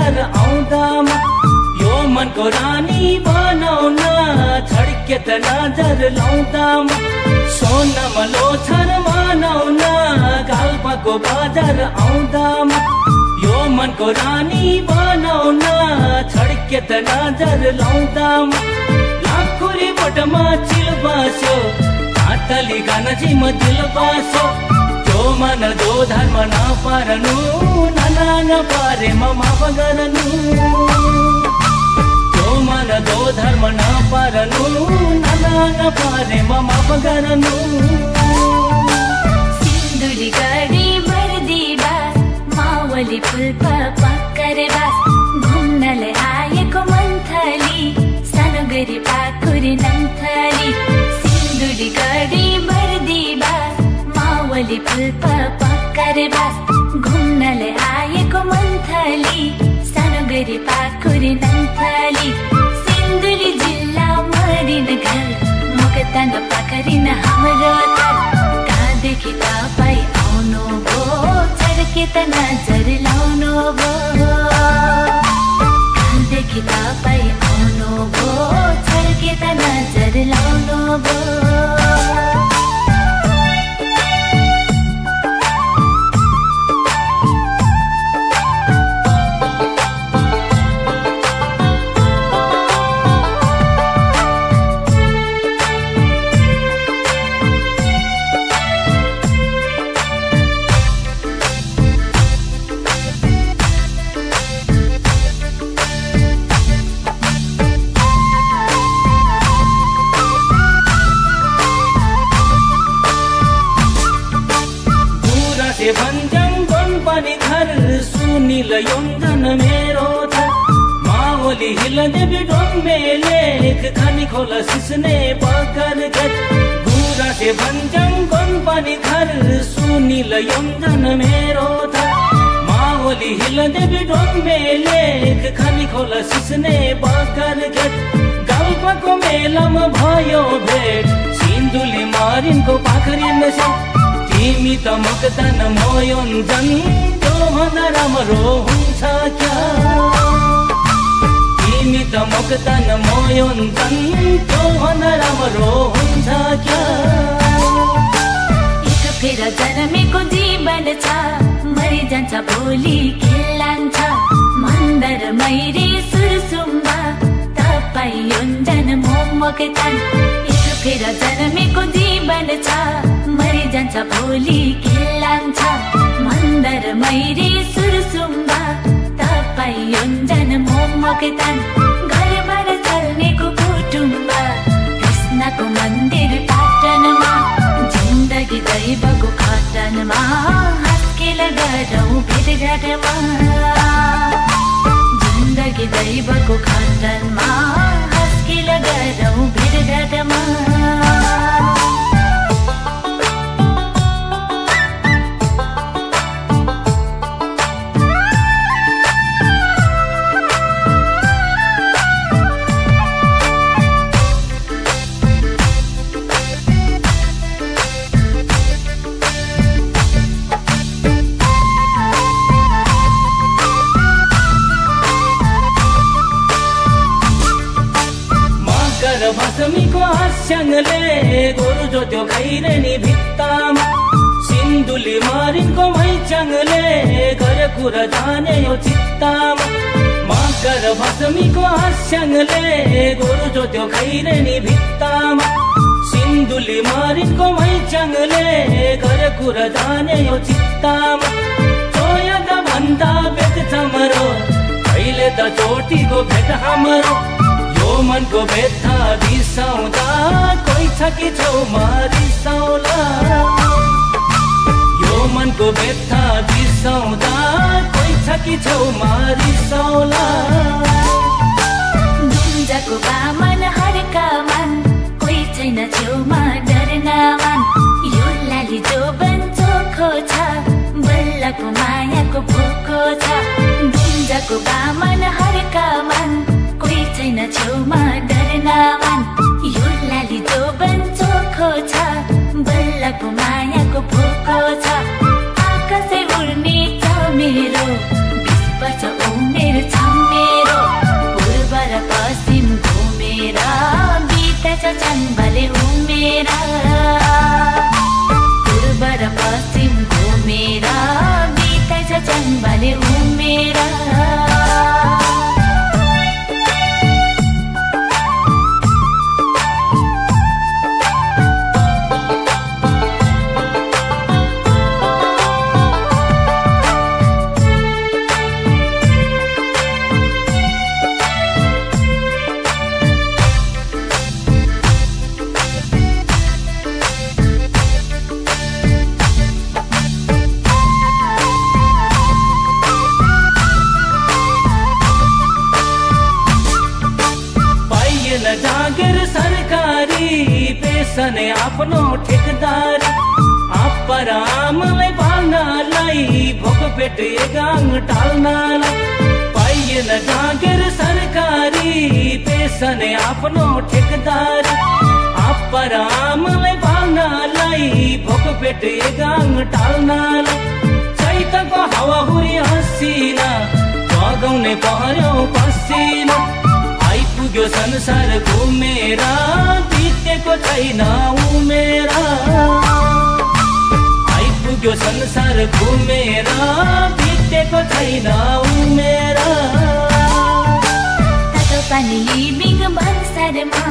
बजार आउँदामा यो मनको रानी बनाउन छड्के त नजर लाउँदामा। सोनमा लोछर मनाउन गाल्पाको बजार आउँदामा। यो मनको रानी बनाउन छड्के त नजर लाउँदामा। लाखुरी बोटमा चिल बास्यो हातली गान जिम दिल बास्यो जो मन जो धर्म नपारनु नाना नपारेमा माफ गर्नु जो मन जो धर्म नपारनु बास घुम्नलाई आएको मन्थली सानो गरी पाखुरी नम्थली सिन्दुरी जिल्ला मरिन घर मुकतन पकरिन हाम्रो कहाँदेखि तपाईँ आउनु भो छड्के त नजर लाउनु भो भन्जङ पनि घर सुनिल योजन मेरो छ। माओली हिल देवी डोम्बेले खानी खोला सिस्ने पकर गत गुरासे भन्जङ पनि घर सुनिल योजन मेरो छ। माओली हिल देवी डोम्बेले खानी खोला सिस्ने पकर गत गल्पको मेलामा भयो भेट सिन्धुली मारिनको पाखरिन छ तिमी त मुक्तन मोयोन्जन त्योभन्दा राम्रो हुन्छ क्या तिमी त मुक्तन मोयोन्जन त्योभन्दा राम्रो हुन्छ क्या फेर जन्मेको जीवन छ मरि जान्छ भोलि खेलान्छ। मन्दर मैरी सुरसुम्बा तपाईँ योन्जन मोमोक फेर जन्मेको जीवन छ। मरि जान्छ भोलि खेलान्छ मन्दर मैरी सुरसुम्बा तपाईँ योन्जन मोमोक तान घरबाट चल्नेको कुटुम्बा कृष्णको मन्दिर पाटनमा। जिन्दगी दैवको खटनमा हास्केल गरौँ भेटघाटमा जिन्दगी दैवको खटनमा। हास्केल गरौँ भेटघाटमा मकर भसमीको हास्यङले गोरु जोत्यो खैरेनी भित्तामा सिन्धुली मारिनको मैच्याङले घर कुरा जाने यो चित्तामा मकर भसमीको हास्यङले गोरु जोत्यो खैरेनी भित्तामा सिन्धुली मारिनको मैच्याङले घर कुरा जाने यो चित्तामा चोया भन्दा बेच्छ मरो कहिले त चोटीको भेट हाम्रो मनको व्यथा रिसाउँदा कोही छ कि छेउमा रिसाउला यो मनको व्यथा रिसाउँदा कोही छ कि छेउमा रिसाउला दुम्जाको बामन हरका मन कोही छैन छेउमा डरना मन। यो लाली जो चोखो छ बल्लको मायाको भोको छ। दुम्जाको बामन हरका मन कोही छैन छेउमा डरना मन यो लाली जो चोखो छ। बल्लको मायाको भोको छ। आकाशै उड्ने छ मेरो। बिस वर्ष उमेर पेसने आफ्नो ठेकदार। आप्पर आमालाई पाल्नलाई भोक पेट गाङ टाल्नलाई पाइएन जाँगर सरकारी पेसने आफ्नो ठेकदार। आप्पर आमालाई पाल्नलाई भोक पेट गाङ टाल्नलाई चैतको हावाहुरी हसिना बगाउने पर्यो पसिना। आइपुग्यो संसार घुमेर। बितेको छैन उमेर आइपुग्यो संसार घुमेर बितेको छैन उमेर तातो पानी लिभिङ भन्सारमा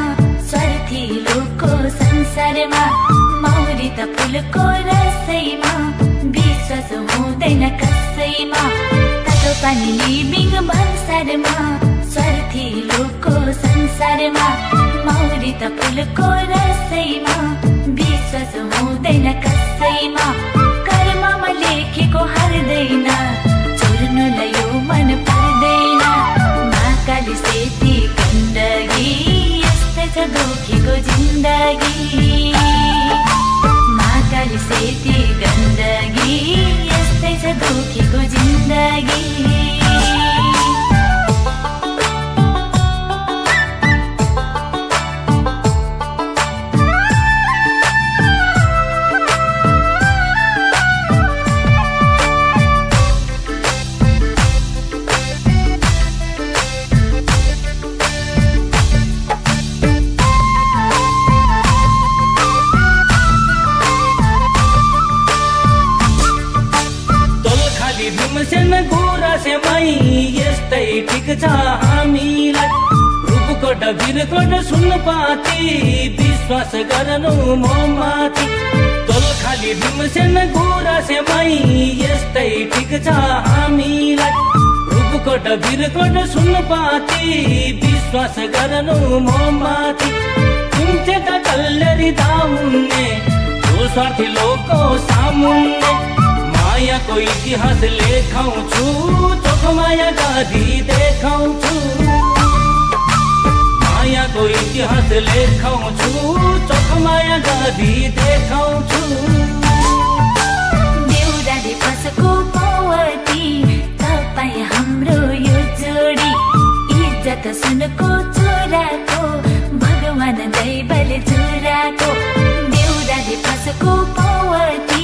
स्वार्थी लोकको संसारमा मौरी त फुलको रसैमा विश्वास हुँदैन कसैमा। तातो पानी लिभिङ भन्सारमा लोकको संसारमा मौरी त फुलको रसैमा विश्वास हुँदैन कसैमा। कर्ममा लेखेको हार्दैन चोर्नुलाई यो मन पर्दैन। महाकाली सेती गण्डगी यस्तै छ दुखेको जिन्दगी। महाकाली सेती गण्डगी यस्तै छ दुखेको जिन्दगी। ठिक छ हामीलाई रूपकोट वीरकोट पाती। विश्वास गर्नु म माथि तोल खाली भीमसेन गुरासेमै यस्तै ठिक छ हामीलाई रूपकोट वीरकोट पाती। विश्वास गर्नु म माथि कुन्थे त कल्लरी जो स्वार्थी लोकको सामुन्ने। मायाको इतिहास लेखाउँछु चोख माया गाधी देखाउँछु। मायाको इतिहास लेखाउँछु चोख माया गाधी देखाउँछु। देउराली फसको पवती तपाईँ हाम्रो यो जोडी। इज्जत सुनको छोराको भगवान दैवले छोराको देउराली फसको पवती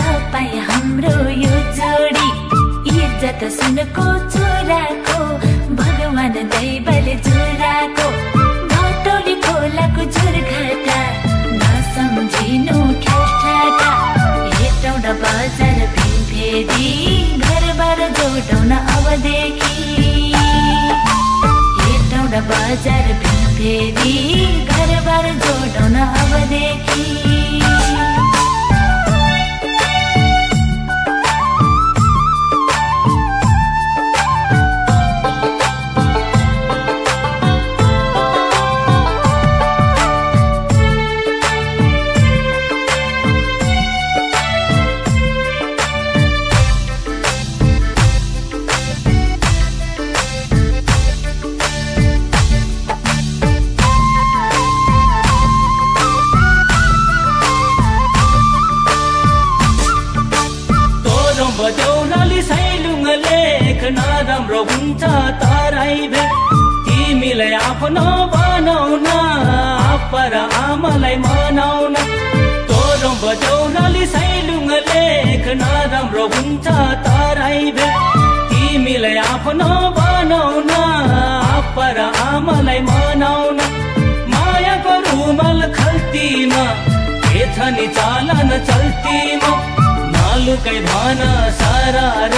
तपाईँ इज्जत सुनको छोराको भगवान दैवले छोराको घटौली खोलाको झुरघटा नसम्झिनु ख्यालठाटा हेटौँडा बजार भिन्फेदी घरबार जोडाउन अबदेखि हेटौँडा बजार भिन्फेदी घरबार जोडाउन अबदेखि सैलुङ लेख नराम्रो हुन्छ तराई भेट तिमीलाई आफ्नो बनाउन आप्पर आमालाई मनाउन। मायाको रुमाल खल्तीमा के छ नि चालन चल्तीमा। नालुकै भन सारा र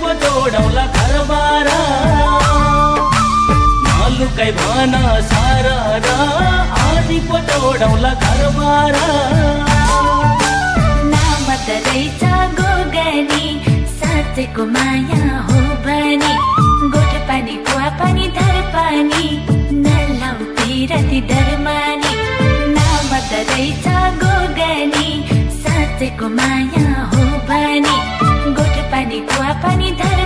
पो जोडौला घरबार। नालुकै भन सारा र अनि पो जोडौला घरबार नाम त रहेछ गोगनी साँचेको माया हो भनी गोठ पानी कुवा पानी धर पानी नलाउ पिरती डरमानी नाम त रहेछ गोगनी साँचेको माया हो भनी गोठ पानी कुवा पानी धर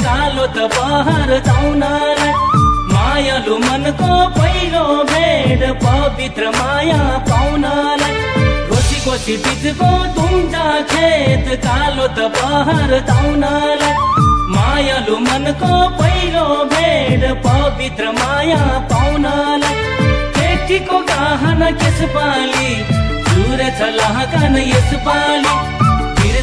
कालो त पहाड ताउनलाई मायालु मनको पहिलो भेट पवित्र माया पाउनलाई कोसी कोसी बिचको तुम्जा खेत कालो त पहाड ताउनलाई मायालु मनको पहिलो भेट पवित्र माया पाउनलाई केटीको गहना केस पाली सुर छलाकन यस पाली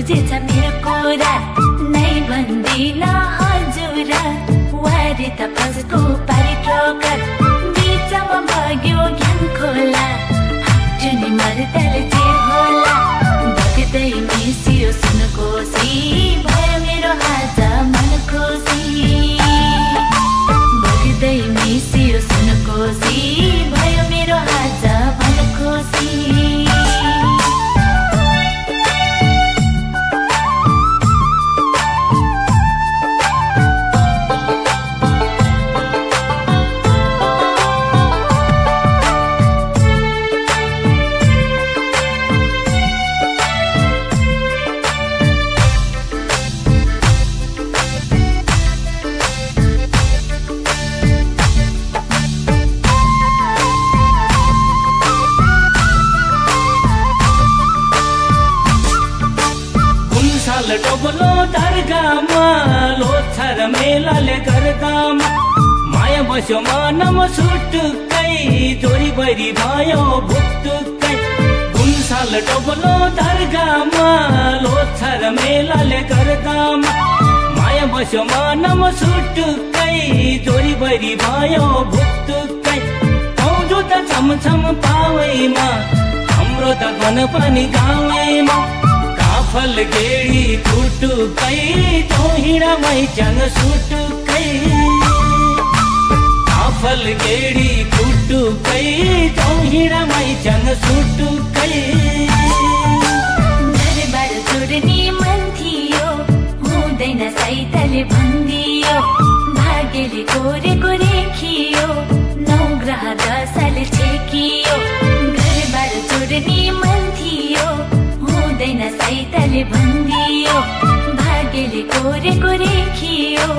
बुझेछ मेरो कुरा नै भन्दिन हजुरा। वारी त फसको पारी ठोकर बस्यो मानम सुटुक्कै जोरी बरी भयो भुक्तुक्कै कुन्साल डोबलो दर्गामा लोछर मेलाले गर्दामा। माया बस्यो मानम सुटुक्कै जोरी बरी भयो भुक्तुक्कै आउँदो त छमछम पावैमा हाम्रो त घन पनि गाउँमा। काफल गेडी कुटुकै चौहिडामै च्याङ सुटुकै काफल गेडी कुटुकै चौहिडामै च्याङ सुटुकै घरबार छोड्ने मन थियो हुँदैन सैतले भनिदियो। भाग्यले कोरेको रेखियो नौ ग्रह दशले छेकियो। घरबार छोड्ने मन थियो हुँदैन सैतले भनिदियो। भाग्यले कोरेको रेखियो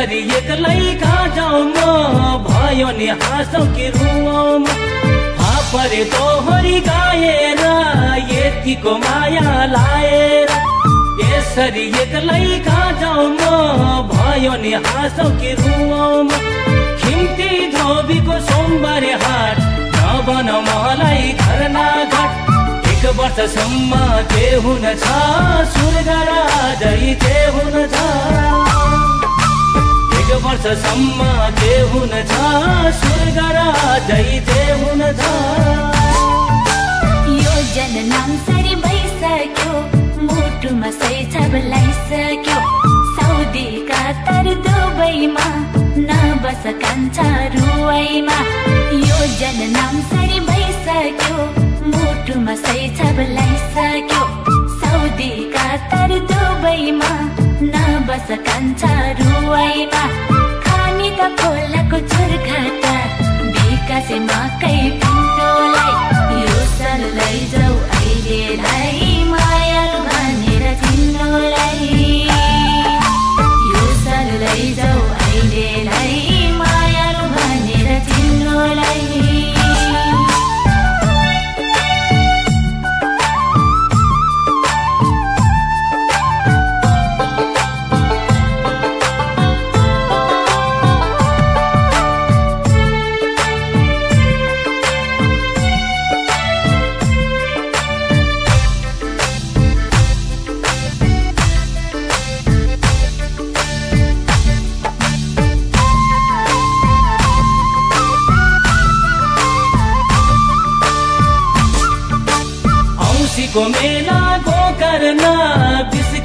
यसरी एक्लै कहाँ जाउँ म भयो नि हाँसौ कि रुऔँ म परे तोहरी गाएर यतिको माया लाएर। यसरी एक्लै कहाँ जाउँ म भयो नि हाँसौ कि रुऔँ म खिम्ती धोबीको सोमबारे हाट नबन मलाई घरना घाट एक वर्षसम्म के हुन छ स्वर्ग राजै के हुन छ। एक वर्षसम्म हुन छ स्वर्ग राजै के हुन छ यो जननाम सरी भइसक्यो मुटुमा सही छाप लगाइसक्यो साउदी कातर दुबईमा नबस कान्छा रुवैमा यो जननाम सरी भइसक्यो मुटुमा सही छाप लगाइसक्यो साउदी कातर दुबईमा नबस कान्छा रुवैमा खाने त खोलाको झुर्खा त भिका मकै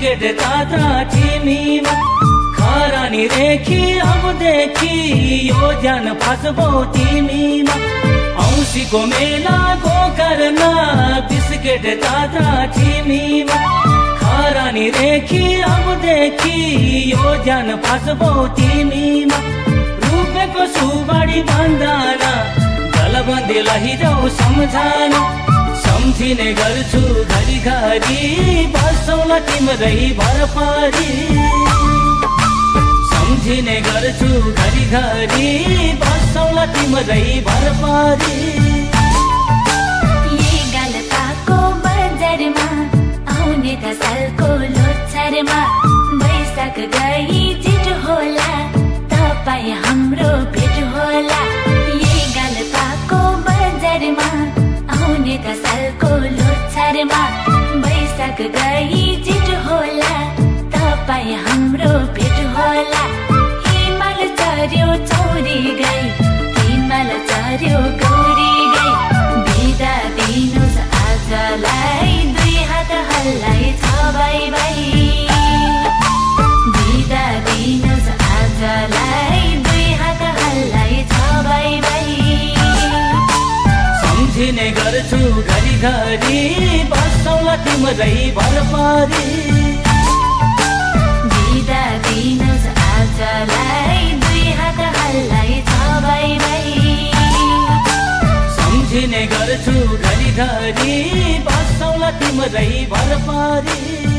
बिस्केट ताजा तिमीमा खरानी रेखी अबदेखि यो ध्यान फसबो तिमीमा औँसीको मेला गोकर्ण बिस्केट ताजा तिमीमा खरानी रेखी अबदेखि यो ध्यान फसबो तिमीमा रुपेको सुबाडी बन्दाना जलबन्दी लैजाऊ सम्झाना सम्झिने गर्छु घरि घरि। बसौँला तिम्रै भर पारी सम्झिने गर्छु घरि घरि। बसौँला तिम्रै भर पारी यही गालपाको बजारमा आउने त सालको लोछारमा वैशाख गई। चौरी गई हिमाल चर्यो गौरी गई बिदा दिनुहोस् आजलाई दुई हात हल्लाई छ बाई बाई बिदा दिनुहोस् आजलाई दुई हात हल्लाई छ बाई बाई सम्झिने गर्छु घरि घरि बसौँला तिम्रै भर पारी बिदा दिनुहोस् आजलाई हल्लाई बाई सम्झिने गर्छु घरि घरि बसौँला तिम्रै भर पारी